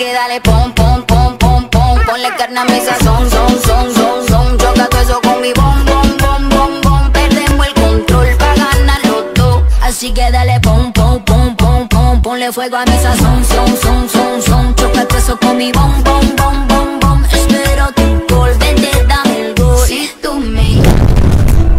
que dale pom, pom, pom, pom, pom. Ponle carne a mi sazón, son, son, son, son. Choca todo eso con mi bom, bom, bom, bom, bom. Perdemos el control pa' ganar los dos. Así que dale pom, pom, pom, pom, pom. Ponle fuego a mi sazón, son, son, son,